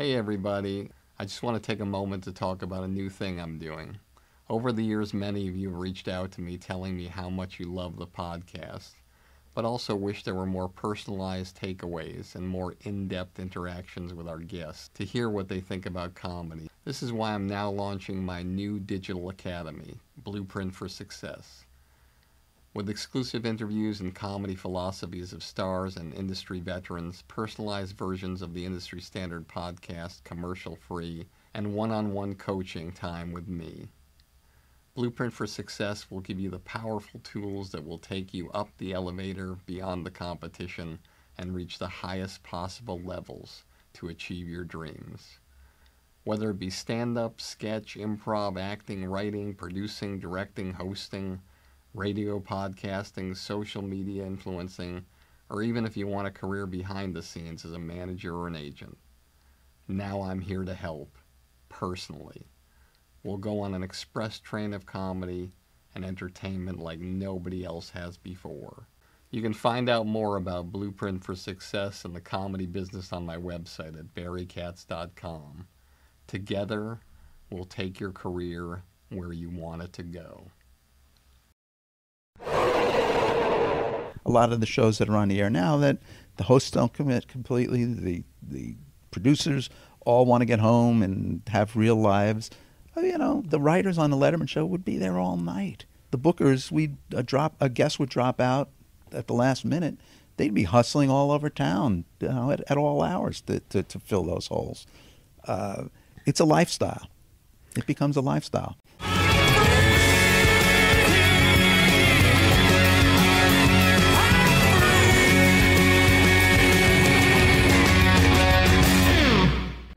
Hey, everybody. I just want to take a moment to talk about a new thing I'm doing. Over the years, many of you have reached out to me telling me how much you love the podcast, but also wish there were more personalized takeaways and more in depth interactions with our guests to hear what they think about comedy. This is why I'm now launching my new digital academy, Blueprint for Success. With exclusive interviews and comedy philosophies of stars and industry veterans, personalized versions of the industry standard podcast, commercial free, and one on one coaching time with me. Blueprint for Success will give you the powerful tools that will take you up the elevator beyond the competition and reach the highest possible levels to achieve your dreams. Whether it be stand up, sketch, improv, acting, writing, producing, directing, hosting, radio podcasting, social media influencing, or even if you want a career behind the scenes as a manager or an agent. Now I'm here to help, personally. We'll go on an express train of comedy and entertainment like nobody else has before. You can find out more about Blueprint for Success in the comedy business on my website at barrykatz.com. Together, we'll take your career where you want it to go. A lot of the shows that are on the air now that the hosts don't commit completely. The the producers all want to get home and have real lives. You know, the writers on the Letterman show would be there all night. The bookers, we a drop a guest would drop out at the last minute. They'd be hustling all over town, you know, at, at all hours to, to, to fill those holes. Uh, it's a lifestyle. It becomes a lifestyle.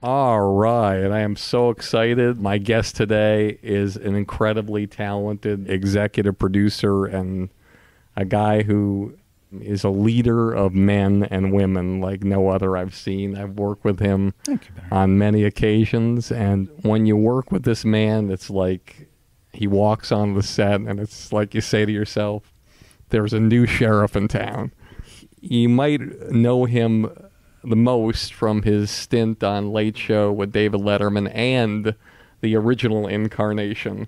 All right. I am so excited. My guest today is an incredibly talented executive producer and a guy who is a leader of men and women like no other I've seen. I've worked with him on many occasions. And when you work with this man, it's like he walks on the set and it's like you say to yourself, there's a new sheriff in town. You might know him the most from his stint on Late Show with David Letterman and the original incarnation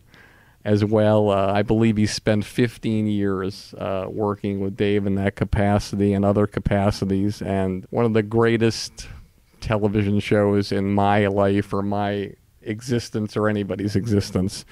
as well. Uh, I believe he spent 15 years uh, working with Dave in that capacity and other capacities, and one of the greatest television shows in my life or my existence or anybody's existence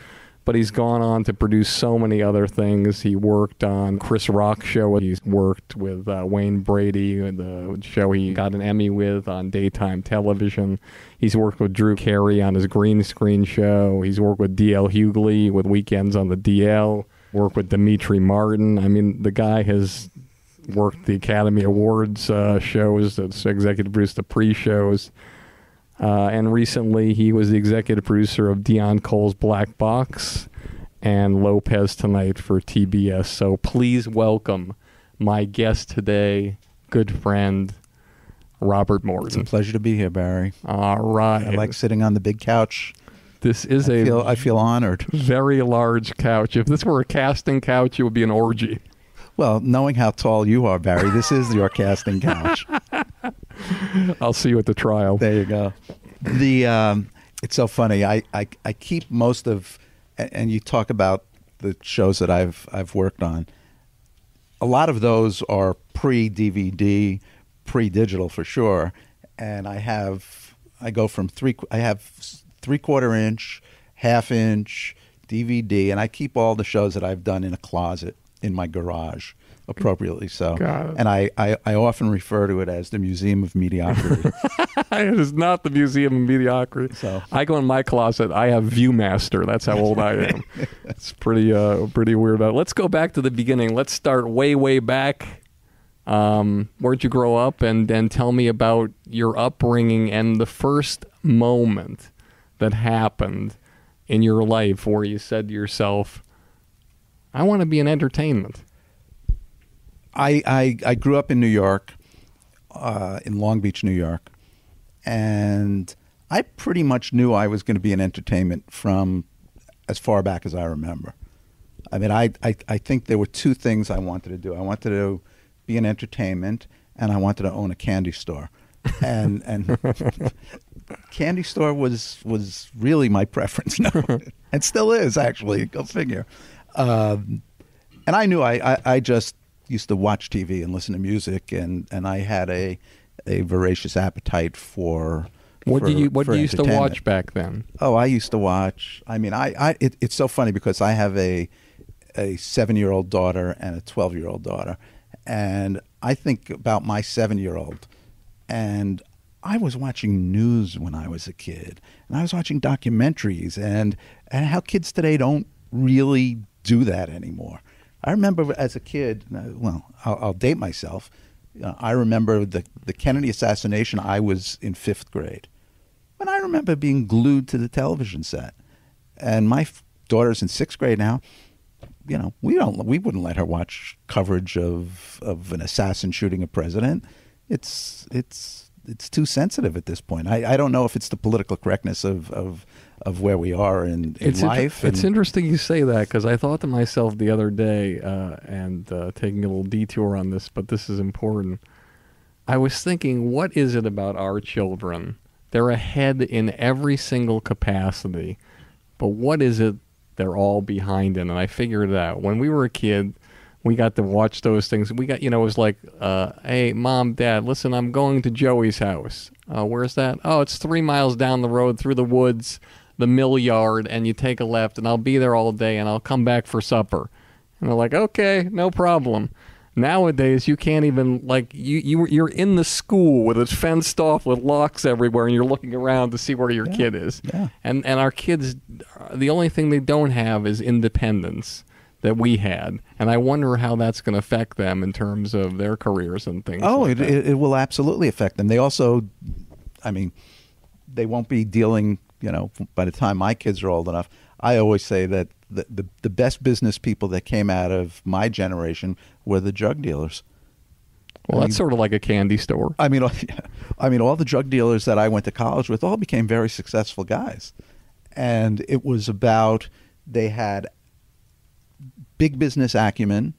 but he's gone on to produce so many other things. He worked on Chris Rock show. He's worked with uh, Wayne Brady, the show he got an Emmy with on daytime television. He's worked with Drew Carey on his green screen show. He's worked with D.L. Hughley with Weekends on the DL. Worked with Demetri Martin. I mean, the guy has worked the Academy Awards uh, shows, executive produced the pre-shows. Uh, and recently, he was the executive producer of Deon Cole's Black Box and Lopez Tonight for TBS. So please welcome my guest today, good friend, Robert Morton. It's a pleasure to be here, Barry. All right. I like sitting on the big couch. This is I a feel, I feel honored. very large couch. If this were a casting couch, it would be an orgy. Well, knowing how tall you are, Barry, this is your casting couch. I'll see you at the trial. There you go. The um, it's so funny. I, I I keep most of, and you talk about the shows that I've I've worked on. A lot of those are pre DVD, pre digital for sure, and I have I go from three I have three quarter inch, half inch, DVD, and I keep all the shows that I've done in a closet in my garage appropriately so. And I, I, I, often refer to it as the Museum of Mediocrity. it is not the Museum of Mediocrity. So I go in my closet. I have ViewMaster. That's how old I am. it's pretty uh, pretty weird. Uh, let's go back to the beginning. Let's start way way back. Um, where'd you grow up? And then tell me about your upbringing and the first moment that happened in your life where you said to yourself, "I want to be in entertainment." I, I, I grew up in New York, uh, in Long Beach, New York, and I pretty much knew I was going to be in entertainment from as far back as I remember. I mean, I, I, I think there were two things I wanted to do. I wanted to be in entertainment, and I wanted to own a candy store. and and candy store was was really my preference. No, it still is actually. Go figure. Um, and I knew I, I, I just used to watch TV and listen to music, and, and I had a a voracious appetite for. What for, do you What do you used to watch back then? Oh, I used to watch. I mean, I, I it, it's so funny because I have a a seven year old daughter and a twelve year old daughter, and I think about my seven year old, and I was watching news when I was a kid, and I was watching documentaries, and and how kids today don't really do that anymore. I remember as a kid. uh, Well, I'll, I'll date myself. Uh, I remember the the Kennedy assassination. I was in fifth grade. And I remember being glued to the television set. And my daughter's in sixth grade now. You know, we don't, we wouldn't let her watch coverage of of an assassin shooting a president. It's it's it's too sensitive at this point. I, I don't know if it's the political correctness of of, of where we are in, in it's inter- life. it's interesting you say that because I thought to myself the other day, uh, and uh, taking a little detour on this, but this is important. I was thinking, what is it about our children? They're ahead in every single capacity, but what is it they're all behind in? And I figured it out. When we were a kid, we got to watch those things. We got, you know, it was like, uh, hey, mom, dad, listen, I'm going to Joey's house. Uh, where's that? Oh, it's three miles down the road through the woods, the mill yard, and you take a left, and I'll be there all day, and I'll come back for supper. And they're like, okay, no problem. Nowadays, you can't even like you you you're in the school with it fenced off with locks everywhere, and you're looking around to see where your Yeah, kid is. yeah. And and our kids, the only thing they don't have is independence that we had, and I wonder how that's going to affect them in terms of their careers and things. Oh, like it, it will absolutely affect them. They also, I mean, they won't be dealing. You know, by the time my kids are old enough, I always say that the the, the best business people that came out of my generation were the drug dealers. well, I that's mean- sort of like a candy store. I mean, I mean, all the drug dealers that I went to college with all became very successful guys, and it was about they had big business acumen.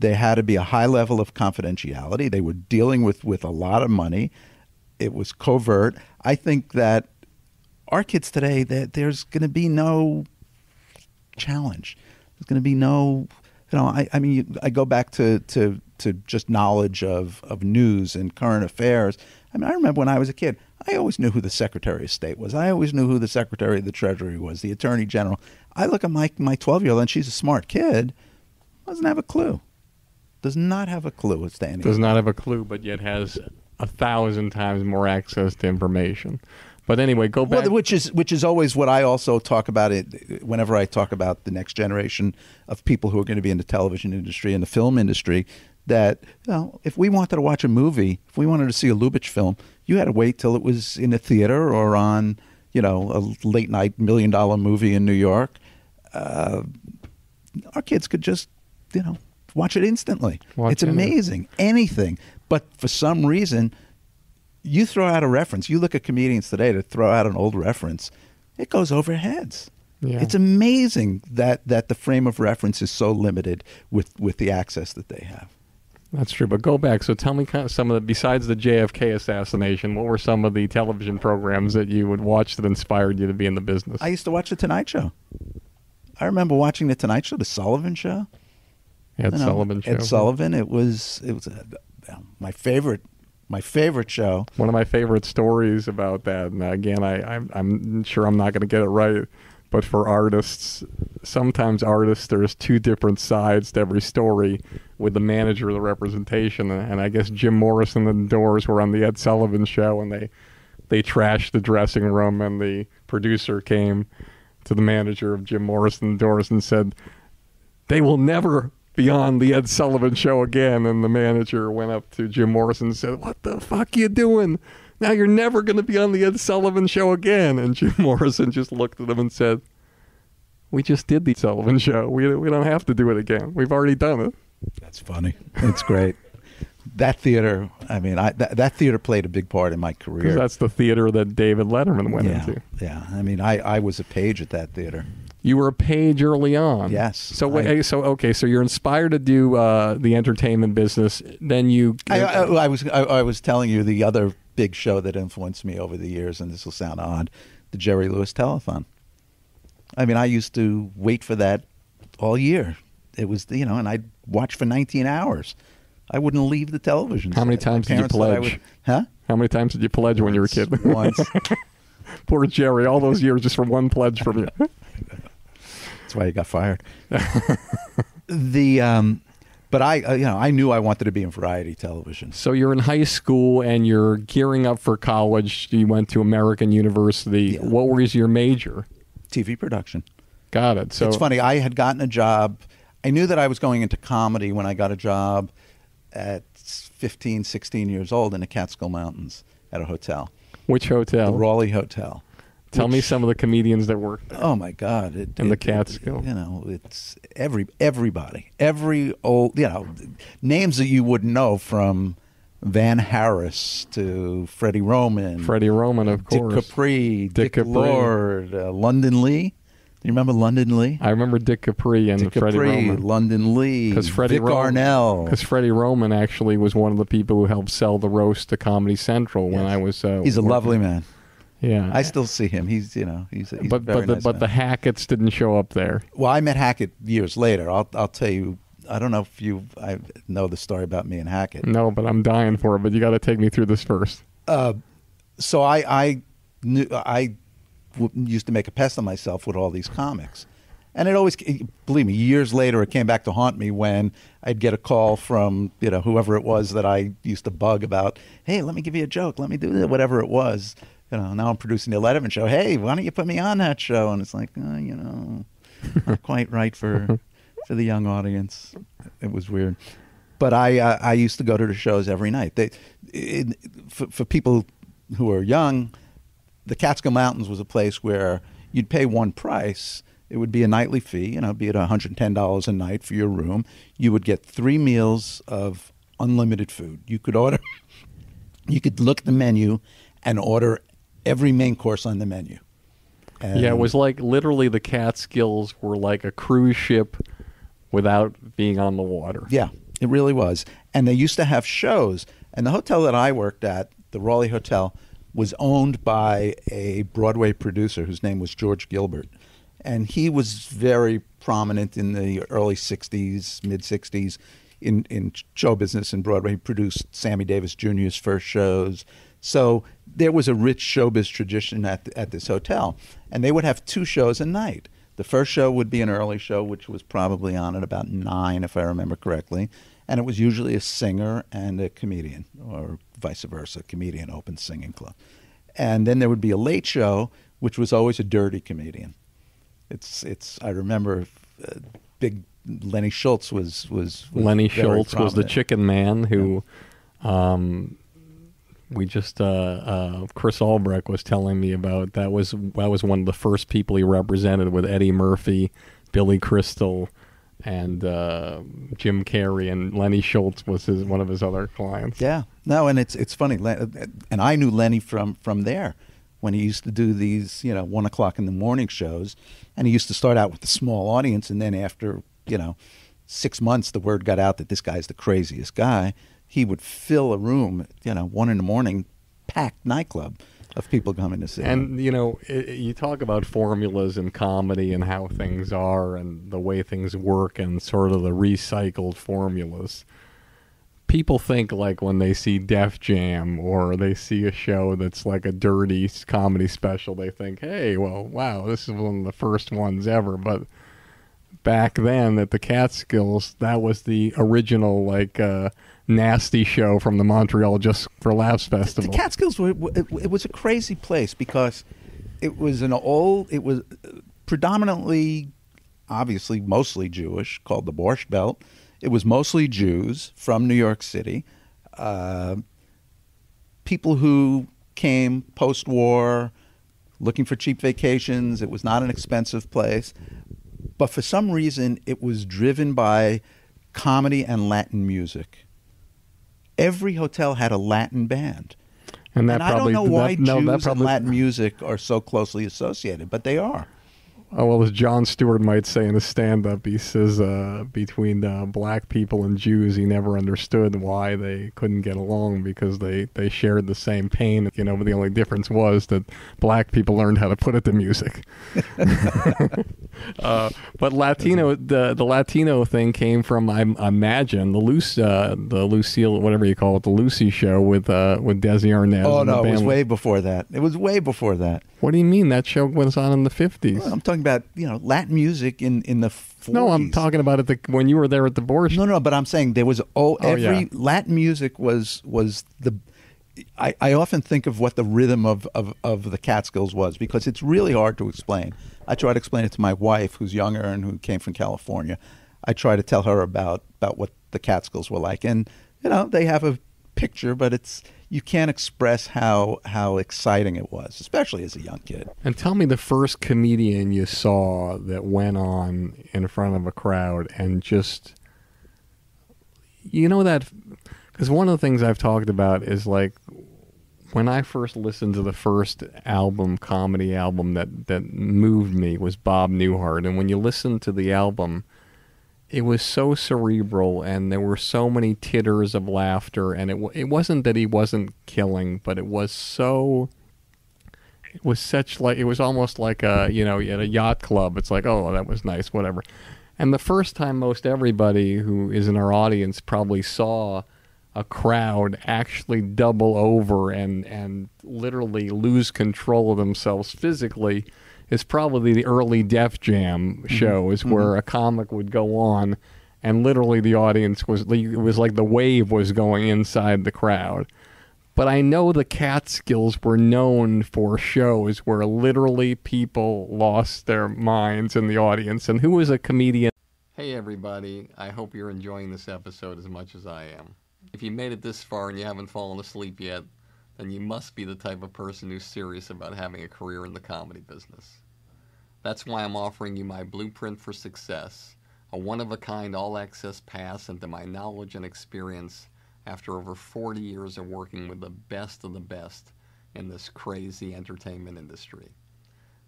They had to be a high level of confidentiality. They were dealing with with a lot of money. It was covert. I think that our kids today, that there's going to be no challenge. There's going to be no, you know, I, I mean, you- I go back to, to, to just knowledge of, of news and current affairs. I mean, I remember when I was a kid, I always knew who the Secretary of State was. I always knew who the Secretary of the Treasury was, the Attorney General. I look at my, my 12 year old, and she's a smart kid, doesn't have a clue. Does not have a clue as to anything. Does not have a clue, but yet has a thousand times more access to information. But anyway, go back. Well, which is which is always what I also talk about it whenever I talk about the next generation of people who are going to be in the television industry and the film industry. That you know, if we wanted to watch a movie, if we wanted to see a Lubitsch film, you had to wait till it was in a theater or on you know a late night million dollar movie in New York. Uh, our kids could just you know watch it instantly. Watch it's it. amazing. Anything, but for some reason you throw out a reference. You look at comedians today to throw out an old reference, it goes over heads. Yeah. It's amazing that, that the frame of reference is so limited with, with the access that they have. That's true. But go back. So tell me kind of some of the, besides the JFK assassination, what were some of the television programs that you would watch that inspired you to be in the business? I used to watch the Tonight Show. I remember watching the Tonight Show, the Sullivan Show. Ed you know, Sullivan Show. Ed Sullivan. It was it was uh, my favorite my favorite show. One of my favorite stories about that, and again, I, I'm, I'm sure I'm not going to get it right, but for artists, sometimes artists, there's two different sides to every story with the manager of the representation. And, I guess Jim Morrison and the Doors were on the Ed Sullivan show, and they, they trashed the dressing room, and the producer came to the manager of Jim Morrison and the Doors and said, they will never be on the Ed Sullivan show again. And the manager went up to Jim Morrison and said, What the fuck you doing? Now you're never going to be on the Ed Sullivan show again. And Jim Morrison just looked at him and said, We just did the Sullivan show. We, we don't have to do it again. We've already done it. That's funny. It's great. that theater. I mean, I that, that theater played a big part in my career. that's the theater that David Letterman went yeah, into. yeah. I mean, I, I was a page at that theater. You were a page early on. Yes, So I- so okay, so you're inspired to do uh, the entertainment business. Then you I, I, I was I, I was telling you the other big show that influenced me over the years, and this will sound odd, the Jerry Lewis Telethon. I mean, I used to wait for that all year. It was, you know, and I'd watch for 19 hours. I wouldn't leave the television. How many times did you parents thought I pledge? would- huh? How many times did you pledge when you were a kid? Once. Poor Jerry, all those years just for one pledge from you. That's why he got fired. the, um, but I, uh, you know, I knew I wanted to be in variety television. So you're in high school and you're gearing up for college. You went to American University. Yeah. What was your major? TV production. Got it. So it's funny. I had gotten a job. I knew that I was going into comedy when I got a job at 15, 16 years old in the Catskill Mountains at a hotel, which the hotel? Raleigh Hotel. Tell me some of the comedians that worked there. Oh my God! It, In the it- Catskill. you know, it's every everybody, every old, you know, names that you wouldn't know from Van Harris to Freddie Roman, Freddie Roman, of Dick course. Capri, Dick Dick, Capri. Lord, uh, London Lee. Do you remember London Lee? I remember Dick Capri and Dick Freddie Capri, Roman. London Lee, Because Freddie Roman, Arnell. Because Freddie Roman actually was one of the people who helped sell the roast to Comedy Central when I was. Uh, He's a working. lovely man. Yeah. I still see him. He's you know he's, he's but but the, nice but man. the Hacketts didn't show up there. well, I met Hackett years later. I'll I'll tell you. I don't know if you I know the story about me and Hackett. No, but I'm dying for it. But you got to take me through this first. Uh, so I I knew I w- used to make a pest of myself with all these comics, and it always believe me. Years later, it came back to haunt me when I'd get a call from you know whoever it was that I used to bug about. Hey, let me give you a joke. Let me do. Whatever it was. You know, now I'm producing the Letterman show. Hey, why don't you put me on that show? And it's like, uh, you know, not quite right for for the young audience. It was weird, but I uh, I used to go to the shows every night. They, it, for, for people who are young, the Catskill Mountains was a place where you'd pay one price. It would be a nightly fee, you know, be it $110 a night for your room. You would get three meals of unlimited food. You could order, you could look at the menu and order every main course on the menu. And yeah, it was like literally the Catskills were like a cruise ship without being on the water. Yeah, it really was. And they used to have shows. And the hotel that I worked at, the Raleigh Hotel, was owned by a Broadway producer whose name was George Gilbert. And he was very prominent in the early 60s, mid 60s in, in show business and Broadway. He produced Sammy Davis Jr.'s first shows. So there was a rich showbiz tradition at, at this hotel. And they would have two shows a night. The first show would be an early show, which was probably on at about nine, if I remember correctly. And it was usually a singer and a comedian, or vice versa. Comedian opens singing club. And then there would be a late show, which was always a dirty comedian. It's, it's. I remember uh, big Lenny Schultz was, was, was Lenny Schultz was the chicken man who um, we just uh, uh, Chris Albrecht was telling me about. That was that was one of the first people he represented with Eddie Murphy, Billy Crystal, and uh, Jim Carrey, and Lenny Schultz was his one of his other clients. Yeah, no, and it's it's funny, and I knew Lenny from from there when he used to do these, you know, one o'clock in the morning shows, and he used to start out with a small audience, and then after you know six months, the word got out that this guy's the craziest guy. He would fill a room, you know, one in the morning, packed nightclub of people coming to see him. And you know, i you talk about formulas in comedy and how things are and the way things work and sort of the recycled formulas. People think like when they see Def Jam or they see a show that's like a dirty comedy special, they think, "Hey, well, wow, this is one of the first ones ever." But back then at the Catskills, that was the original like uh, nasty show from the Montreal Just for Laughs festival. The Catskills were it, it was a crazy place because it was an old it was predominantly obviously mostly Jewish called the Borscht Belt. It was mostly Jews from New York City. Uh, people who came post-war looking for cheap vacations. It was not an expensive place. But for some reason it was driven by comedy and Latin music. Every hotel had a Latin band. and that and I don't know why that, no, Jews that and Latin music are so closely associated, but they are. Oh, well, as Jon Stewart might say in a stand-up, he says uh, between uh, black people and Jews, he never understood why they couldn't get along because they, they shared the same pain. You know, but the only difference was that black people learned how to put it to music. uh, but Latino, the the Latino thing came from I imagine the Luce, uh, the Lucille, whatever you call it, the Lucy show with uh, with Desi Arnaz. Oh no, it was way before that. It was way before that. What do you mean that show was on in the fifties? Well, I'm talking about you know Latin music in in the 40s. No, I'm talking about it the, when you were there at the Borscht. No, no, but I'm saying there was oh, Oh, every yeah. Latin music was was the. I, I often think of what the rhythm of, of, of the Catskills was because it's really hard to explain. I try to explain it to my wife, who's younger and who came from California. I try to tell her about, about what the Catskills were like, and you know they have a picture, but it's you can't express how how exciting it was, especially as a young kid. And tell me the first comedian you saw that went on in front of a crowd and just, you know that, because one of the things I've talked about is like when I first listened to the first album, comedy album that that moved me was Bob Newhart, and when you listen to the album. It was so cerebral, and there were so many titters of laughter, and it it wasn't that he wasn't killing, but it was so it was such like it was almost like a you know at a yacht club. It's like oh that was nice whatever. And the first time most everybody who is in our audience probably saw a crowd actually double over and and literally lose control of themselves physically is probably the early Def Jam mm-hmm. show is mm-hmm. where a comic would go on and literally the audience was it was like the wave was going inside the crowd but I know the Catskills were known for shows where literally people lost their minds in the audience. And who was a comedian? Hey, everybody. I hope you're enjoying this episode as much as I am. If you made it this far and you haven't fallen asleep yet, then you must be the type of person who's serious about having a career in the comedy business. That's why I'm offering you my Blueprint for Success, a one of a kind all access pass into my knowledge and experience after over 40 years of working with the best of the best in this crazy entertainment industry.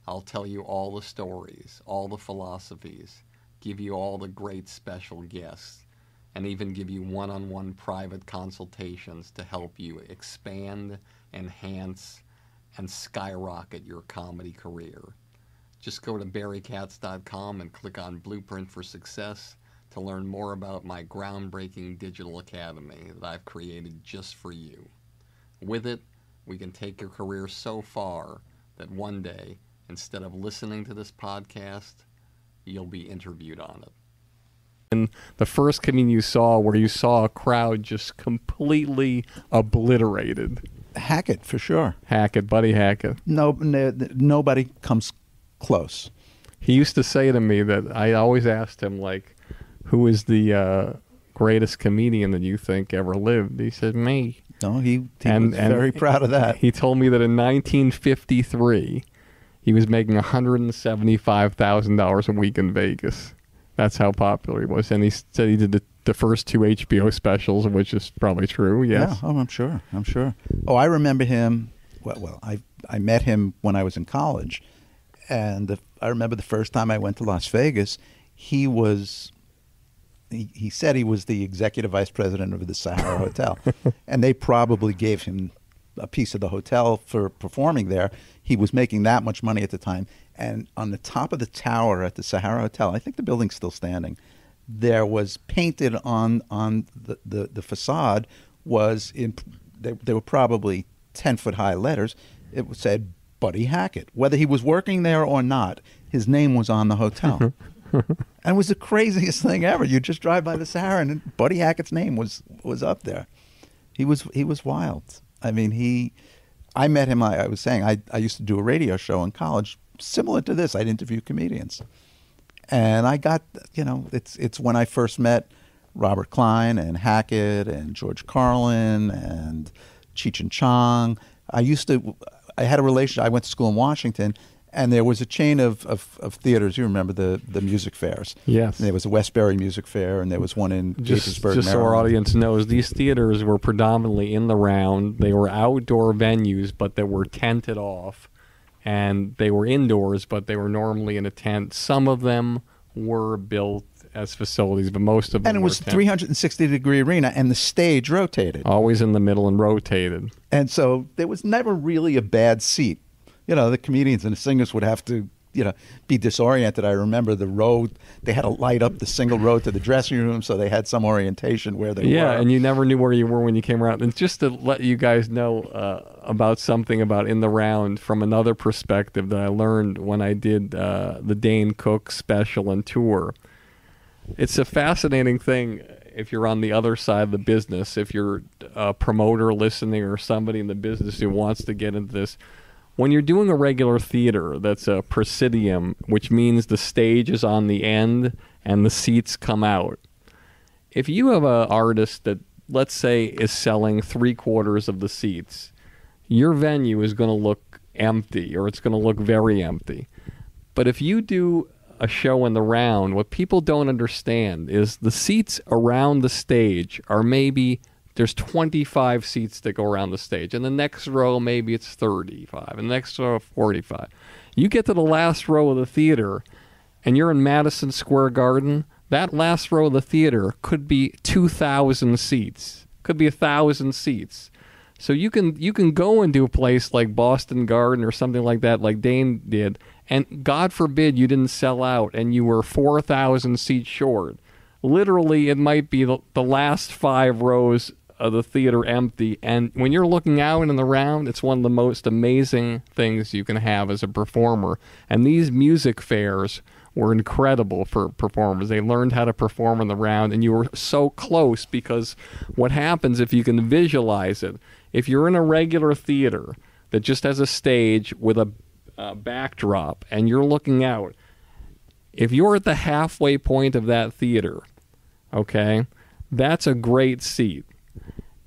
I'll tell you all the stories, all the philosophies, give you all the great special guests, and even give you one on one private consultations to help you expand, enhance, and skyrocket your comedy career. Just go to barrykatz.com and click on Blueprint for Success to learn more about my groundbreaking digital academy that I've created just for you. With it, we can take your career so far that one day, instead of listening to this podcast, you'll be interviewed on it. And the first comedian you saw where you saw a crowd just completely obliterated. Hackett for sure. Hackett, Buddy Hackett. No, no nobody comes close. He used to say to me that I always asked him, like, who is the uh, greatest comedian that you think ever lived? He said, me. No, he, he And- was and very proud of that. He told me that in 1953, he was making $175,000 a week in Vegas. That's how popular he was. And he said he did the, the first two HBO specials, which is probably true, yes. Yeah, oh, I'm sure. I'm sure. Oh, I remember him. Well, well, I I met him when I was in college, and the, I remember the first time I went to Las Vegas. He was. He, he said he was the executive vice president of the Sahara Hotel, and they probably gave him a piece of the hotel for performing there. He was making that much money at the time, and on the top of the tower at the Sahara Hotel, I think the building's still standing. There was painted on on the the, the facade was in they, they were probably ten foot high letters. It said Buddy Hackett. Whether he was working there or not, his name was on the hotel. and it was the craziest thing ever. You just drive by the Sahara, and Buddy Hackett's name was was up there. He was he was wild. I mean, he. I met him. I, I was saying I I used to do a radio show in college similar to this. I'd interview comedians, and I got you know it's it's when I first met Robert Klein and Hackett and George Carlin and Cheech and Chong. I used to. I had a relationship. I went to school in Washington, and there was a chain of, of, of theaters. You remember the, the music fairs? Yes. And there was a Westbury Music Fair, and there was one in just, just so our audience knows, these theaters were predominantly in the round. They were outdoor venues, but they were tented off, and they were indoors, but they were normally in a tent. Some of them were built as facilities, but most of them And it was tents. 360 degree arena, and the stage rotated. always in the middle and rotated. And so there was never really a bad seat. You know, the comedians and the singers would have to, you know, be disoriented. I remember the road, they had to light up the single road to the dressing room so they had some orientation where they Yeah, were. Yeah, and you never knew where you were when you came around. And just to let you guys know uh, about something about in the round from another perspective that I learned when I did uh, the Dane Cook special and tour. It's a fascinating thing if you're on the other side of the business, if you're a promoter listening or somebody in the business who wants to get into this. When you're doing a regular theater that's a proscenium, which means the stage is on the end and the seats come out if you have an artist that let's say is selling three quarters of the seats your venue is going to look empty or it's going to look very empty. But if you do a show in the round what people don't understand is the seats around the stage are maybe there's 25 seats that go around the stage and the next row maybe it's 35 and the next row 45 you get to the last row of the theater and you're in Madison Square Garden, that last row of the theater could be 2,000 seats, could be a thousand seats. So you can you can go into a place like Boston Garden or something like that, like Dane did, and God forbid you didn't sell out and you were 4,000 seats short. Literally, it might be the, the last five rows of the theater empty, and when you're looking out in the round, it's one of the most amazing things you can have as a performer. And these music fairs were incredible for performers. They learned how to perform in the round, and you were so close because what happens if you can visualize it? If you're in a regular theater that just has a stage with a uh, backdrop and you're looking out, if you're at the halfway point of that theater, okay, that's a great seat.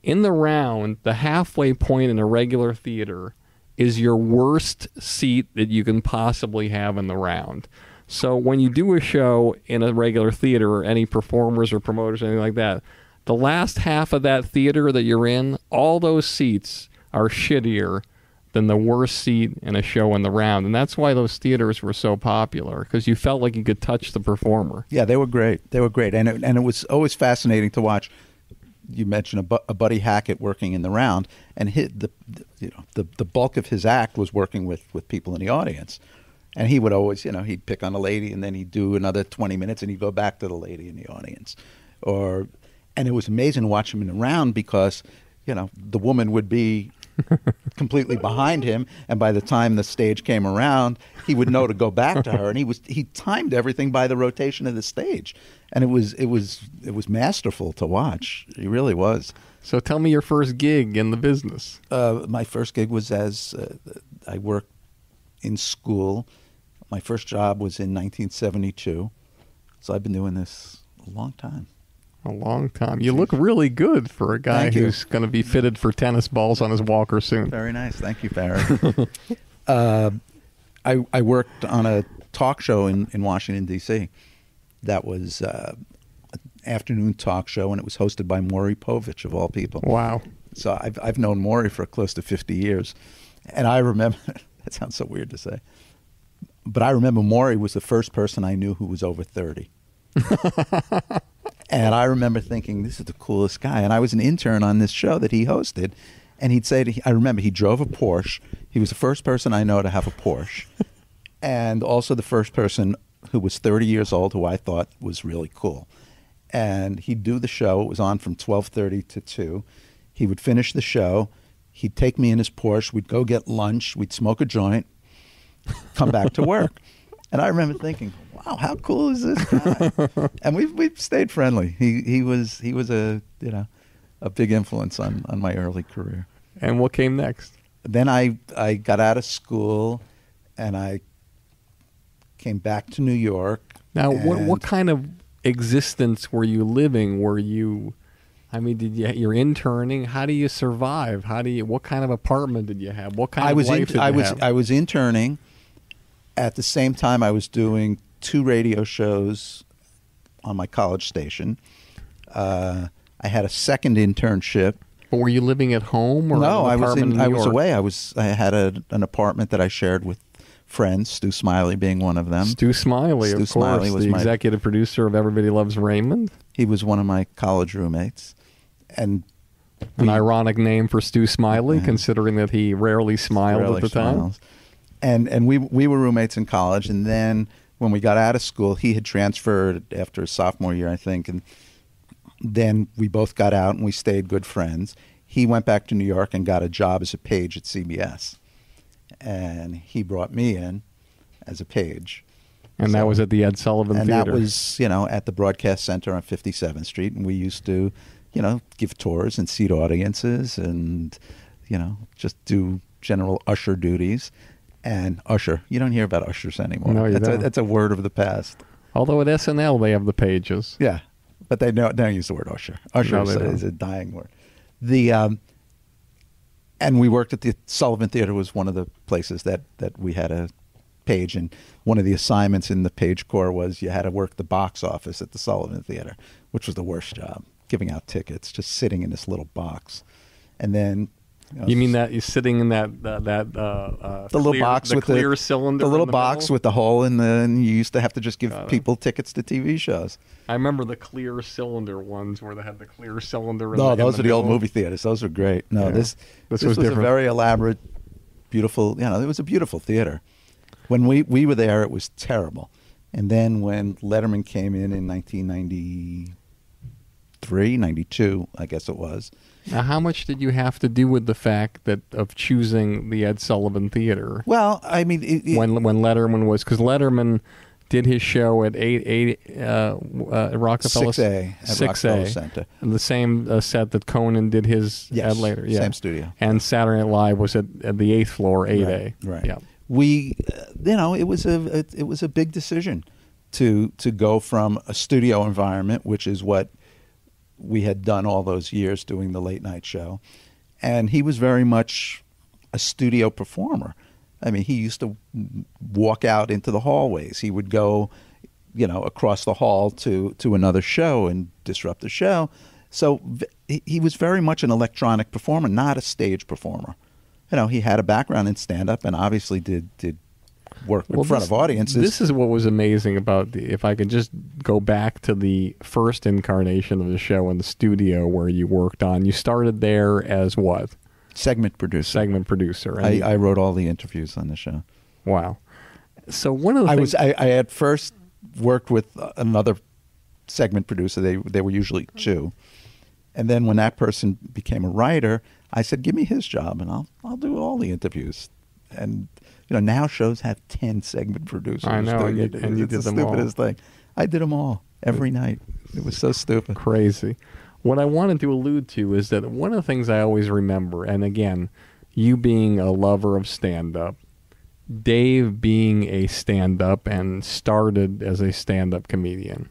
In the round, the halfway point in a regular theater is your worst seat that you can possibly have in the round. So when you do a show in a regular theater or any performers or promoters or anything like that, the last half of that theater that you're in, all those seats are shittier than the worst seat in a show in the round. And that's why those theaters were so popular because you felt like you could touch the performer. Yeah, they were great. They were great, and it, and it was always fascinating to watch. You mentioned a, bu- a Buddy Hackett working in the round, and hit the, the you know the the bulk of his act was working with with people in the audience, and he would always you know he'd pick on a lady, and then he'd do another twenty minutes, and he'd go back to the lady in the audience, or and it was amazing to watch him in the round because you know the woman would be completely behind him and by the time the stage came around he would know to go back to her and he was he timed everything by the rotation of the stage. And it was it was it was masterful to watch. He really was. So tell me your first gig in the business. uh, my first gig was as uh, I worked in school. My first job was in 1972 so I've been doing this a long time A long time. You look really good for a guy Thank who's going to be fitted for tennis balls on his walker soon. Very nice. Thank you, Barry. uh, I, I worked on a talk show in, in Washington, D.C. That was uh, an afternoon talk show, and it was hosted by Maury Povich, of all people. Wow. So I've, I've known Maury for close to 50 years. And I remember, that sounds so weird to say, but I remember Maury was the first person I knew who was over 30. and I remember thinking, this is the coolest guy. And I was an intern on this show that he hosted. And he'd say, to, I remember he drove a Porsche. He was the first person I know to have a Porsche. and also the first person who was 30 years old who I thought was really cool. And he'd do the show. It was on from 12:30 to 2. He would finish the show. He'd take me in his Porsche. We'd go get lunch. We'd smoke a joint. Come back to work. And I remember thinking, "Wow, how cool is this guy?" and we've we've stayed friendly. He he was he was a you know a big influence on on my early career. And what came next? Then I I got out of school, and I came back to New York. Now, what what kind of existence were you living? Were you, I mean, did you you're interning? How do you survive? How do you? What kind of apartment did you have? What kind I of was life in, did I you was have? I was interning. At the same time, I was doing two radio shows on my college station. Uh, I had a second internship. but were you living at home or no, I was in, New I was away. I was I had a, an apartment that I shared with friends, Stu Smiley being one of them. Stu Smiley, Stu of Smiley course, was the my- executive producer of Everybody Loves Raymond. He was one of my college roommates, and An we- ironic name for Stu Smiley, Yeah. considering that he rarely smiled rarely at the time. And and we we were roommates in college, and then when we got out of school, he had transferred after his sophomore year, I think, and then we both got out and we stayed good friends. He went back to New York and got a job as a page at CBS, and he brought me in as a page. And that was at the Ed Sullivan and Theater. that was you know at the broadcast center on 57th street and we used to you know give tours and seat audiences and you know just do general usher duties and usher you don't hear about ushers anymore No, you that's, don't. A, that's a word of the past Although at SNL they have the pages. yeah but they don't, they don't use the word usher usher No, is, a, is a dying word the um and we worked at the Sullivan Theater was one of the places that that we had a page and one of the assignments in the page corps was you had to work the box office at the Sullivan Theater, which was the worst job, giving out tickets, just sitting in this little box. And then know, You mean that you're sitting in that that, that uh, uh, the little clear- box the with clear the cylinder, the little the box middle? with the hole in the and you used to have to just give people tickets to TV shows. I remember the clear cylinder ones where they had the clear cylinder. In No, the, those are the old movie theaters. Those are great. No, Yeah. this This this, was was, a very elaborate, beautiful. You know, it was a beautiful theater. When we we were there, it was terrible. And then when Letterman came in in 1993, 92, I guess it was. Now, how much did you have to do with the fact that of choosing the Ed Sullivan Theater Well, I mean, it, it- when when Letterman was because Letterman did his show at eight eight uh, uh, Rockefeller 6A at six Rockefeller A Center. the same uh, set that Conan did his Yes, at later yeah same studio. and Saturday Night Live was at, at the eighth floor eight A Right, right. yeah we uh, you know it was a it, it was a big decision to to go from a studio environment which is what we had done all those years doing the late night show. And he was very much a studio performer. I mean he used to walk out into the hallways. He would go you know across the hall to to another show and disrupt the show. So he- was very much an electronic performer not a stage performer. You know, he had a background in stand up and obviously did did work in Well, front this- of audiences. This is what was amazing about the. If I could just go back to the first incarnation of the show in the studio where you worked on, you started there as what segment producer. segment producer. I, I wrote all the interviews on the show. wow. So one of the I things was I, I at first worked with another segment producer. They they were usually two, and then when that person became a writer, I said, "Give me his job, and I'll I'll do all the interviews." And you know now shows have ten segment producers. I know, and you- it. and you did the them all. stupidest thing. I did them all every night. It was so stupid. crazy. What I wanted to allude to is that one of the things I always remember, and again, you being a lover of stand up, Dave being a stand up and started as a stand up comedian.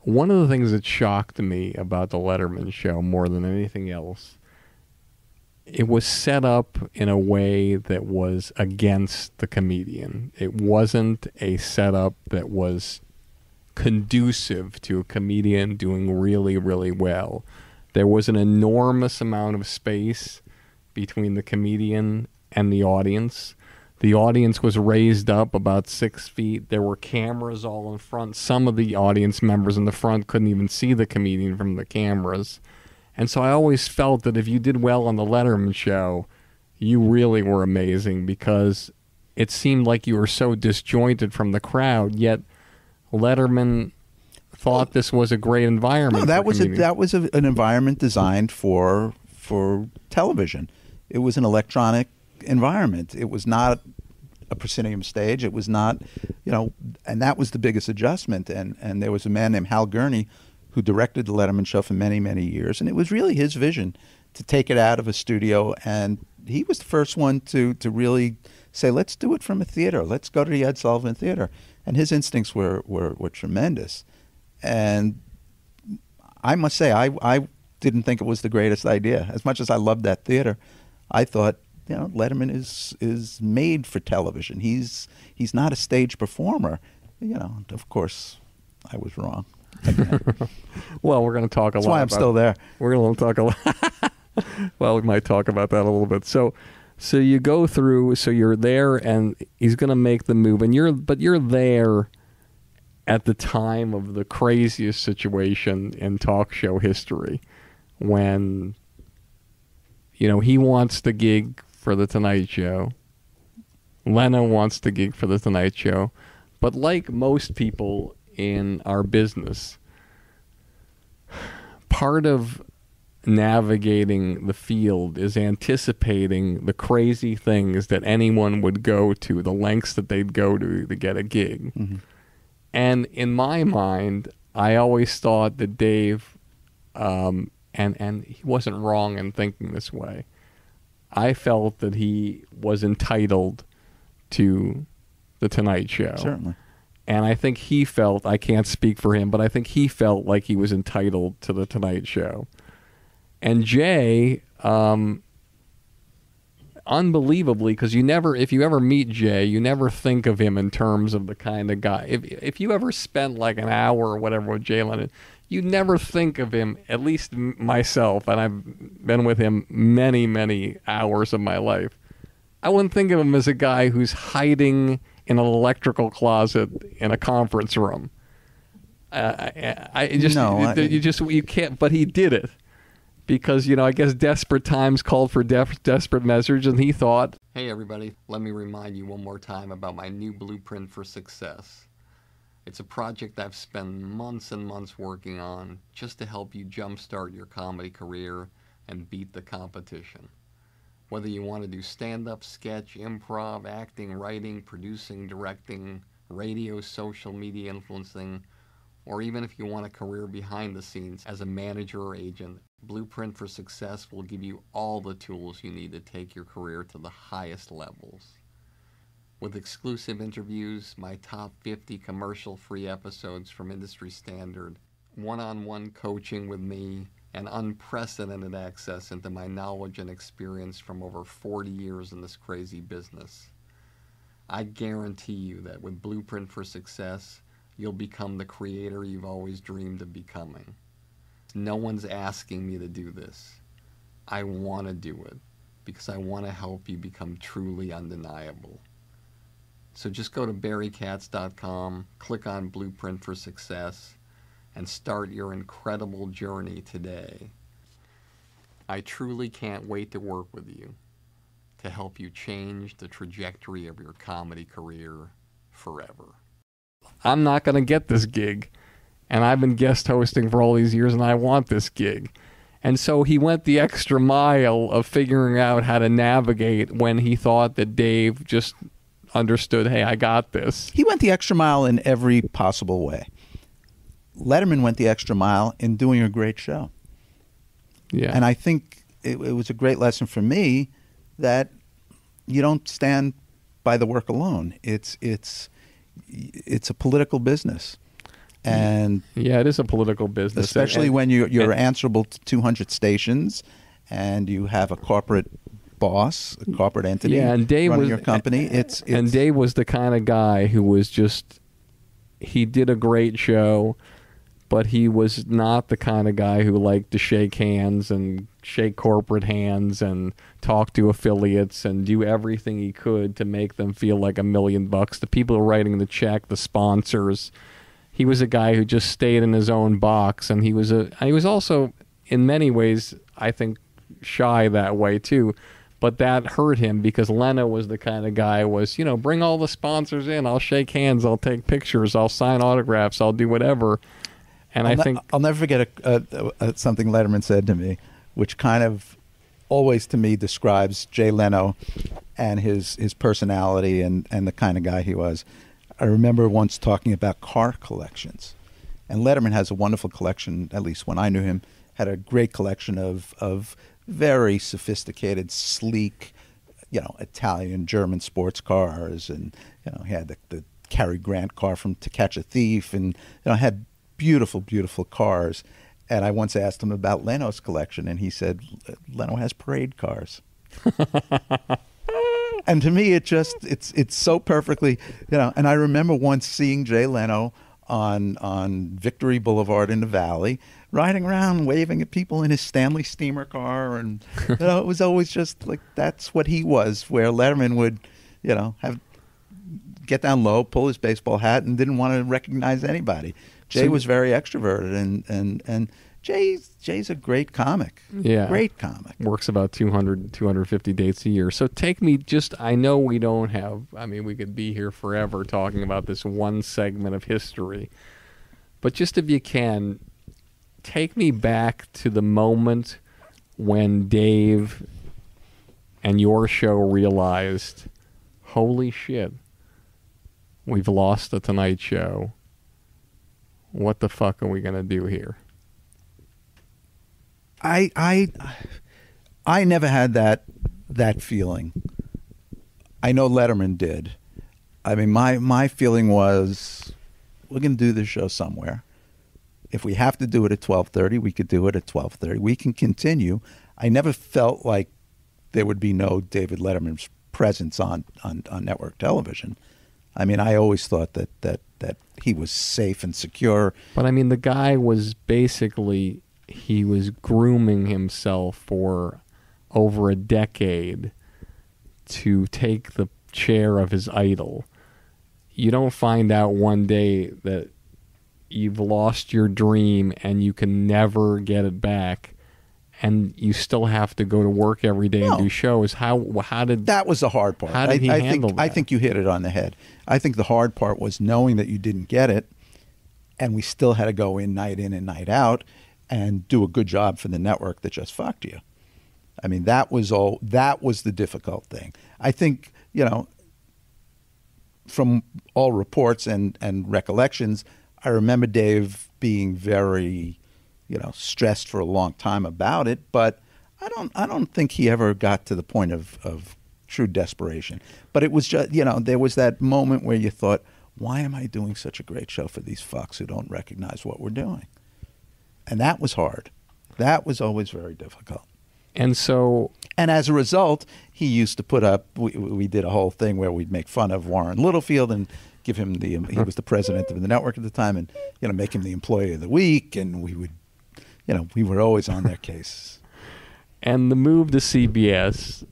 One of the things that shocked me about the Letterman show more than anything else, it was set up in a way that was against the comedian. It wasn't a setup that was conducive to a comedian doing really, really well. There was an enormous amount of space between the comedian and the audience. The audience was raised up about six feet. There were cameras all in front. Some of the audience members in the front couldn't even see the comedian from the cameras. And so I always felt that if you did well on the Letterman show, you really were amazing because it seemed like you were so disjointed from the crowd, yet Letterman thought this was a great environment. No, that was a, that was a, an environment designed for for television. It was an electronic environment. It was not a proscenium stage. It was not, you know, and that was the biggest adjustment. And and there was a man named Hal Gurney who directed the Letterman show for many many years, and it was really his vision to take it out of a studio. And he was the first one to to really say, let's do it from a theater. Let's go to the Ed Sullivan Theater. And his instincts were were, were tremendous. And I must say, I, I didn't think it was the greatest idea. As much as I loved that theater, I thought, you know, Letterman is is made for television. He's he's not a stage performer. You know, of course, I was wrong. Well, we're going to talk a That's lot. why I'm about- still there. We're going to talk a lot. well, we might talk about that a little bit. So, So you go through. So you're there, and he's going to make the move, and you're but you're there at the time of the craziest situation in talk show history, when you know he wants the gig for the Tonight Show. Leno wants the gig for the Tonight Show, but like most people in our business, part of navigating the field is anticipating the crazy things that anyone would go to, the lengths that they'd go to to get a gig. Mhm. And in my mind, I always thought that Dave, um, and and he wasn't wrong in thinking this way. I felt that he was entitled to the Tonight Show. Certainly. And I think he felt, I can't speak for him, but I think he felt like he was entitled to the Tonight Show. And Jay, um, unbelievably, because you never, if you ever meet Jay, you never think of him in terms of the kind of guy. If, if you ever spent like an hour or whatever with Jay Leno, you never think of him, at least myself, and I've been with him many, many hours of my life. I wouldn't think of him as a guy who's hiding in an electrical closet in a conference room. Uh, I, I just No, I- you just you can't. But he did it because you know I guess desperate times called for def- desperate measures, and he thought, "Hey, everybody, let me remind you one more time about my new blueprint for success." It's a project I've spent months and months working on just to help you jumpstart your comedy career and beat the competition. Whether you want to do stand up, sketch, improv, acting, writing, producing, directing, radio, social media influencing, or even if you want a career behind the scenes as a manager or agent, Blueprint for Success will give you all the tools you need to take your career to the highest levels. With exclusive interviews, my top 50 commercial free episodes from industry standard, one on one coaching with me, and unprecedented access into my knowledge and experience from over 40 years in this crazy business. I guarantee you that with Blueprint for Success, you'll become the creator you've always dreamed of becoming. No one's asking me to do this. I want to do it because I want to help you become truly undeniable. So just go to barrykatz.com, click on Blueprint for Success, and start your incredible journey today. I truly can't wait to work with you to help you change the trajectory of your comedy career forever. I'm not going to get this gig, and I've been guest hosting for all these years, and I want this gig. And so he went the extra mile of figuring out how to navigate when he thought that Dave just understood, hey, I got this. He went the extra mile in every possible way. Letterman went the extra mile in doing a great show. Yeah. And I think it, it was a great lesson for me that you don't stand by the work alone. It's it's it's a political business, and yeah, it is a political business. especially And- when you you're and- answerable to 200 stations, and you have a corporate boss, a corporate entity Yeah, and Dave running was your company. It's, it's and Dave was the kind of guy who was just he did a great show, but he was not the kind of guy who liked to shake hands and shake corporate hands and talk to affiliates and do everything he could to make them feel like a million bucks. The people writing the check, the sponsors. He was a guy who just stayed in his own box, and he was a. He was also, in many ways, I think, shy that way too but that hurt him because Leno was the kind of guy who was you know bring all the sponsors in I'll shake hands I'll take pictures I'll sign autographs I'll do whatever and I'll I ne- think I'll never forget a, a, a, something Letterman said to me, which kind of always to me describes Jay Leno and his his personality and and the kind of guy he was. I remember once talking about car collections, and Letterman has a wonderful collection. At least when I knew him, had a great collection of of very sophisticated, sleek, you know, Italian, German sports cars, and you know, he had the, the Cary Grant car from To Catch a Thief, and you know, had beautiful, beautiful cars. And I once asked him about Leno's collection, and he said Leno has parade cars. and to me, it just it's it's so perfectly, you know. And I remember once seeing Jay Leno on on Victory Boulevard in the Valley, riding around waving at people in his Stanley steamer car, and you know, it was always just like that's what he was. Where Letterman would, you know, have get down low, pull his baseball hat, and didn't want to recognize anybody. Jay So- was very extroverted, and and and Jay's Jay's a great comic. Mm-hmm. Yeah. great comic. works about 200 250 dates a year so take me just i know we don't have i mean we could be here forever talking about this one segment of history but just if you can take me back to the moment when dave and your show realized holy shit we've lost the tonight show what the fuck are we going to do here I I I never had that that feeling. I know Letterman did. I mean, my my feeling was we're to do this show somewhere. If we have to do it at twelve thirty, we could do it at twelve thirty. We can continue. I never felt like there would be no David Letterman's presence on, on, on network television. I mean, I always thought that that that he was safe and secure. But I mean, the guy was basically he was grooming himself for over a decade to take the chair of his idol. You don't find out one day that you've lost your dream and you can never get it back and you still have to go to work every day No. and do shows how how did That was the hard part. How did I, he I handle think I think you hit it on the head. I think the hard part was knowing that you didn't get it, and we still had to go in night in and night out and do a good job for the network that just fucked you. I mean, that was all. That was the difficult thing. I think you know, from all reports and and recollections, I remember Dave being very, you know, stressed for a long time about it. But I don't I don't think he ever got to the point of of true desperation. But it was just you know there was that moment where you thought, why am I doing such a great show for these fucks who don't recognize what we're doing? And that was hard. That was always very difficult. and so And as a result, he used to put up. We, we did a whole thing where we'd make fun of Warren Littlefield and give him the. He uh-huh. was the president of the network at the time, and you know make him the employee of the week. And we would, you know, we were always on their case. and the move to CBS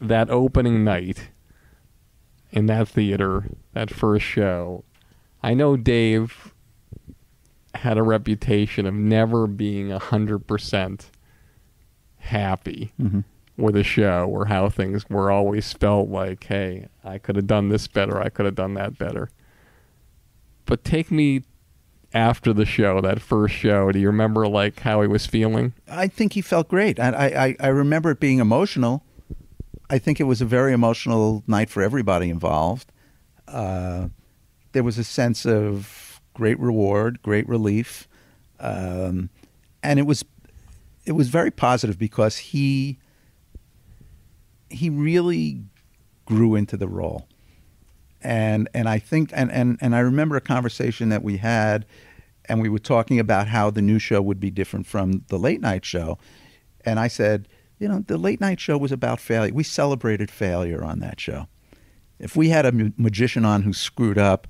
that opening night in that theater, that first show, I know Dave had a reputation of never being a hundred percent happy mm-hmm. with a show or how things were always felt like, hey, I could have done this better, I could have done that better. But take me after the show, that first show. Do you remember like how he was feeling? I think he felt great. I, I, I- remember it being emotional. I think it was a very emotional night for everybody involved. Uh, there was a sense of great reward, great relief, um, and it was it was very positive because he he really grew into the role and and I think and, and and I remember a conversation that we had and we were talking about how the new show would be different from the late night show. And I said you know the late night show was about failure. We celebrated failure on that show. If we had a mu- magician on who screwed up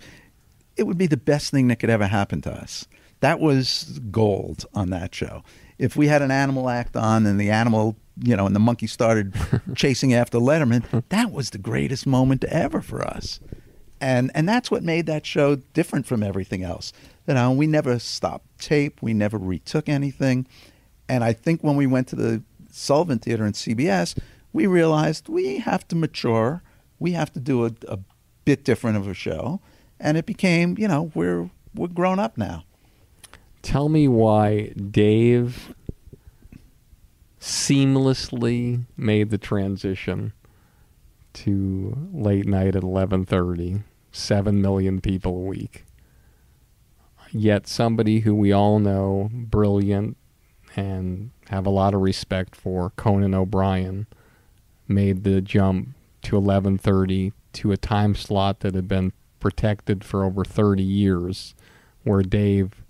it would be the best thing that could ever happen to us. That was gold on that show. If we had an animal act on and the animal you know and the monkey started chasing after letterman that was the greatest moment ever for us and and that's what made that show different from everything else. You know, we never stopped tape, we never retook anything, and I think when we went to the Sullivan Theater in CBS, we realized we have to mature, we have to do a, a bit different of a show, and it became, you know, we're we're grown up now. Tell me why Dave seamlessly made the transition to late night at 11:30, 7 million people a week. Yet somebody who we all know, brilliant and have a lot of respect for, Conan O'Brien, made the jump to 11:30 to a time slot that had been protected for over 30 years where Dave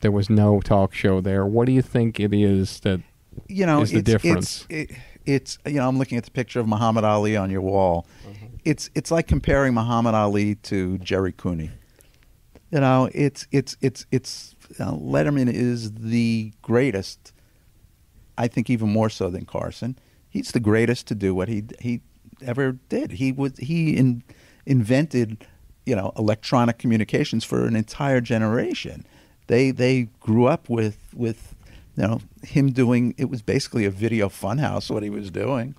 there was no talk show there. What do you think it is that you know, is the it's, difference. It's, it, it's you know, I'm looking at the picture of Muhammad Ali on your wall. Mm-hmm. It's it's like comparing Muhammad Ali to Gerry Cooney. You know, it's it's it's it's you know, Letterman is the greatest. I think even more so than Carson. He's the greatest to do what he he ever did. He was he in, invented, you know, electronic communications for an entire generation. They they grew up with with you know him doing it was basically a video funhouse what he was doing,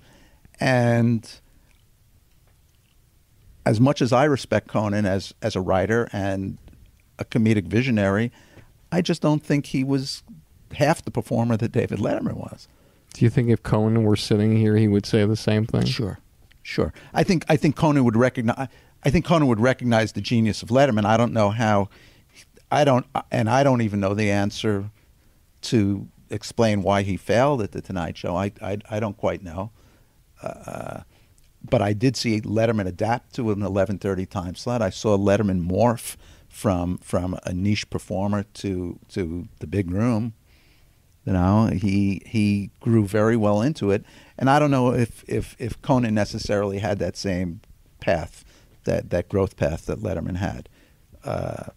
and as much as I respect Conan as as a writer and a comedic visionary, I just don't think he was half the performer that David Letterman was. Do you think if Conan were sitting here, he would say the same thing? Sure, sure. I think I think Conan would recognize. I think Conan would recognize the genius of Letterman. I don't know how. I don't, and I don't even know the answer to explain why he failed at the Tonight Show. I I, I don't quite know. Uh, but I did see Letterman adapt to an 11:30 time slot. I saw Letterman morph from from a niche performer to to the big room. You know, he he grew very well into it, and I don't know if if if Conan necessarily had that same path, that that growth path that Letterman had. Uh,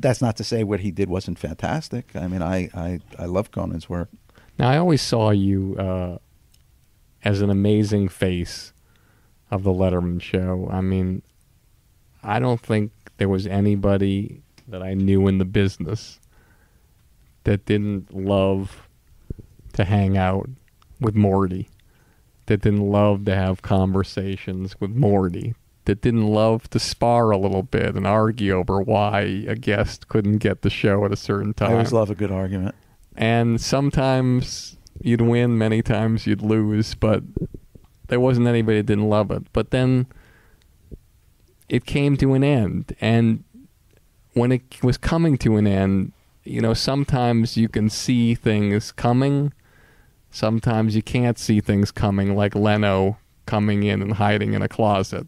that's not to say what he did wasn't fantastic. I mean, I I, I love Conan's work. Now, I always saw you uh, as an amazing face of the Letterman show. I mean, I don't think there was anybody that I knew in the business that didn't love to hang out with Morty, that didn't love to have conversations with Morty, that didn't love to spar a little bit and argue over why a guest couldn't get the show at a certain time. I always love a good argument. And sometimes you'd win, many times you'd lose, but there wasn't anybody that didn't love it. But then it came to an end. And when it was coming to an end, you know, sometimes you can see things coming. Sometimes you can't see things coming, like Leno coming in and hiding in a closet.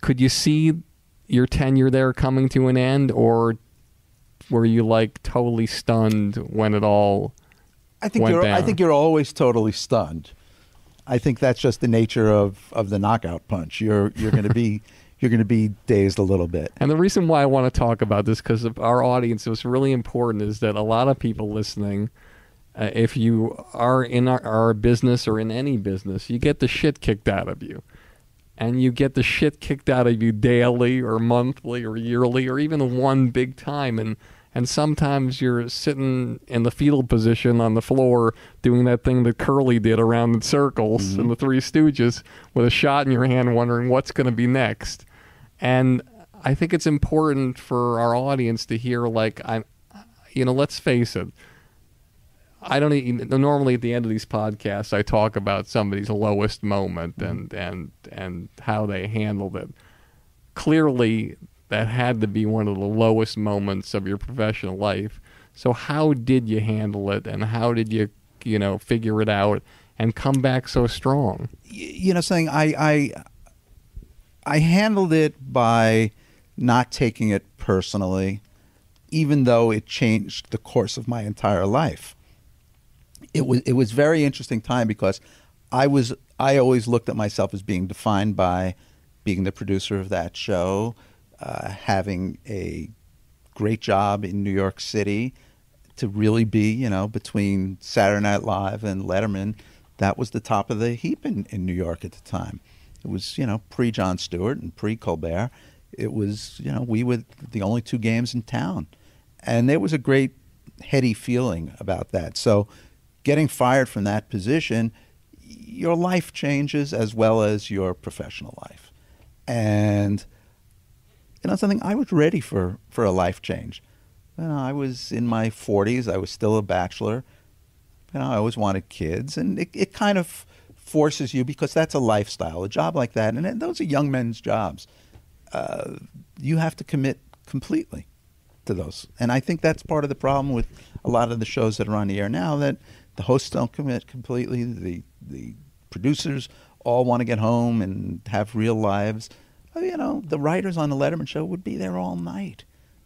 Could you see your tenure there coming to an end, or were you like totally stunned when it all I think went you're I think you're always totally stunned. I think that's just the nature of, of the knockout punch. You're you're going to be you're going to be dazed a little bit. And the reason why I want to talk about this because of our audience, what's really important is that a lot of people listening, uh, if you are in our, our business or in any business, you get the shit kicked out of you. And you get the shit kicked out of you daily or monthly or yearly or even one big time. And, and sometimes you're sitting in the fetal position on the floor doing that thing that Curly did around in circles in mm-hmm. the Three Stooges with a shot in your hand, wondering what's going to be next. And I think it's important for our audience to hear, like, I'm, you know, let's face it. I don't even normally at the end of these podcasts I talk about somebody's lowest moment mm-hmm. and and and how they handled it. Clearly, that had to be one of the lowest moments of your professional life. So how did you handle it, and how did you, you know, figure it out and come back so strong? You know, saying I I I handled it by not taking it personally, even though it changed the course of my entire life. It was it was very interesting time because I was I always looked at myself as being defined by being the producer of that show, uh, having a great job in New York City, to really be you know between Saturday Night Live and Letterman, that was the top of the heap in, in New York at the time. It was you know pre Jon Stewart and pre Colbert. It was you know we were the only two games in town, and there was a great heady feeling about that. So getting fired from that position, your life changes as well as your professional life. And you know something, I was ready for for a life change. You know, I was in my 40s. I was still a bachelor. You know, I always wanted kids, and it, it kind of forces you because that's a lifestyle, a job like that, and those are young men's jobs. Uh, you have to commit completely to those, and I think that's part of the problem with a lot of the shows that are on the air now. That the hosts don't commit completely. The the producers all want to get home and have real lives. Uh, You know, the writers on the Letterman show would be there all night.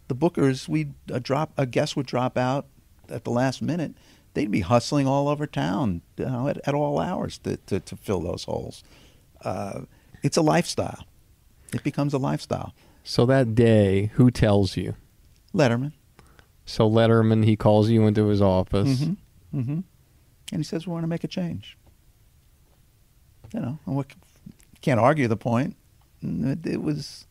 The bookers, we a drop a guest would drop out at the last minute. They'd be hustling all over town, you know, at, at all hours to, to, to fill those holes. Uh, it's a lifestyle. It becomes a lifestyle, So that day, who tells you? Letterman. So Letterman, he calls you into his office. Mm-hmm. Mm-hmm. And he says, "We want to make a change." You know, and what, can't argue the point. It, it was,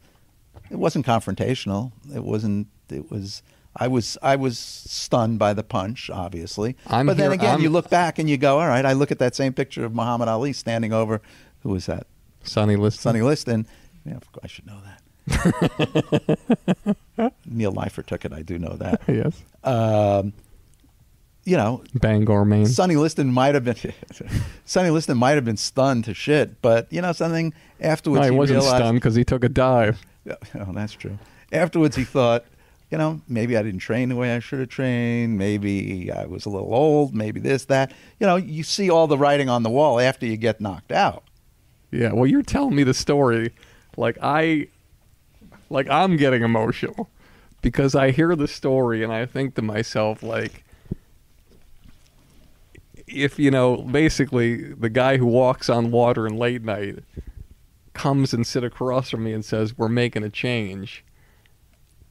it wasn't confrontational. It wasn't. It was. I was. I was stunned by the punch, obviously. I'm but then again, I'm- you look back and you go, "All right." I look at that same picture of Muhammad Ali standing over. Who was that? Sonny Liston. Sonny Liston. Yeah, I should know that. Neil Leifer took it. I do know that. yes. Um, you know, Bangor, Maine. Sonny Liston might have been Sonny Liston might have been stunned to shit, but you know something afterwards no, he, wasn't realized, stunned because he took a dive. Oh, that's true. Afterwards, he thought, you know, maybe I didn't train the way I should have trained. Maybe I was a little old. Maybe this, that. You know, you see all the writing on the wall after you get knocked out. Yeah. Well, you're telling me the story, like I, like I'm getting emotional because I hear the story and I think to myself, like, if you know, basically, the guy who walks on water in late night comes and sit across from me and says, "We're making a change."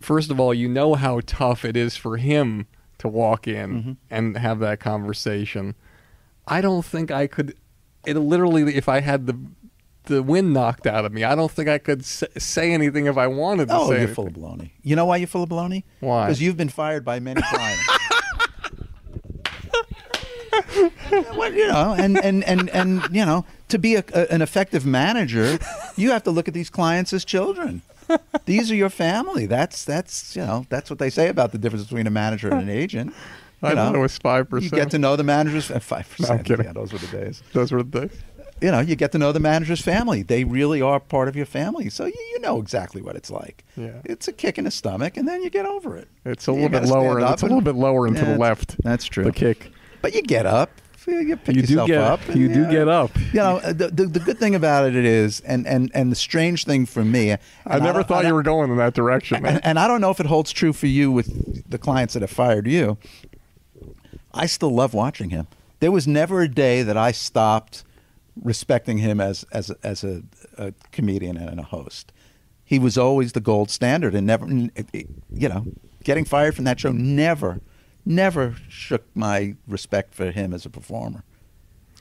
First of all, you know how tough it is for him to walk in Mm-hmm. and have that conversation. I don't think I could. It literally, if I had the the wind knocked out of me, I don't think I could say anything if I wanted to Oh, say. you're anything. full of baloney. You know why you're full of baloney? Why? Because you've been fired by many clients. well, you know, and, and, and, and you know, to be a, a- an effective manager, you have to look at these clients as children. These are your family. That's that's you know that's what they say about the difference between a manager and an agent. You I know, thought it was five percent. You get to know the managers at five percent. Yeah, those were the days. Those were the. days. You know, you get to know the manager's family. They really are part of your family, so you, you know exactly what it's like. Yeah. It's a kick in the stomach, and then you get over it. It's a You little bit lower. It's a little bit lower and to the left. That's true. The kick. But you get up. You pick You do yourself get- up. and, you do yeah. get up. You know, uh, the, the, the good thing about it is, and, and, and the strange thing for me, I never don't- thought I you were going in that direction. and, and I don't know if it holds true for you with the clients that have fired you. I still love watching him. There was never a day that I stopped respecting him as as as a, a comedian and a host. He was always the gold standard, and never, you know, getting fired from that show never, never shook my respect for him as a performer.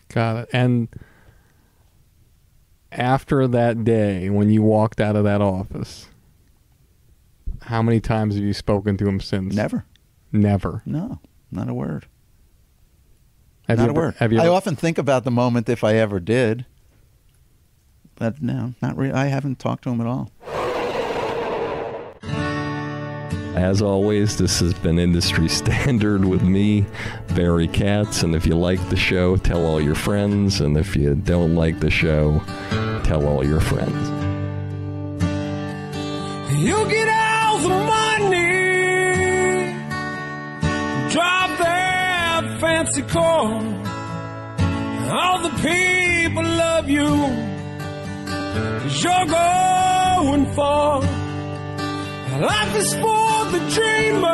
Got it. And after that day, when you walked out of that office, how many times have you spoken to him since? Never, Never. no, not a word. Have not you a ever, word. Have you I ever, often think about the moment if I ever did, but no, not really. I haven't talked to him at all. As always, this has been Industry Standard with me, Barry Katz. And if you like the show, tell all your friends. And if you don't like the show, tell all your friends. You get all the money, drive that fancy car. All the people love you, cause you're going far. Life is for the dreamers,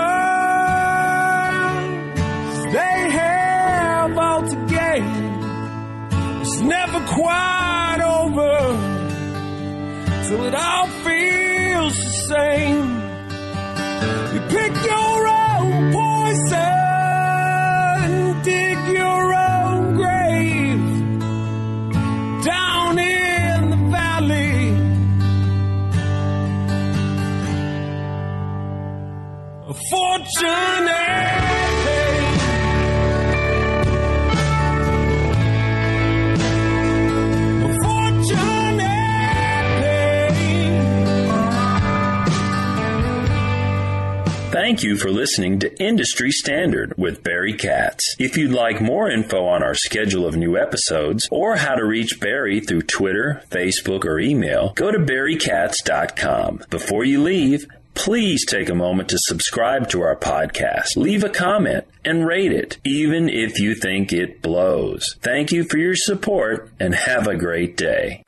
they have all to gain. It's never quite over till it all feels the same. You pick your own poison, dig your own Thank you for listening to Industry Standard with Barry Katz. If you'd like more info on our schedule of new episodes or how to reach Barry through Twitter, Facebook, or email, go to barrykatz.com. Before you leave, please take a moment to subscribe to our podcast, leave a comment, and rate it, even if you think it blows. Thank you for your support and have a great day.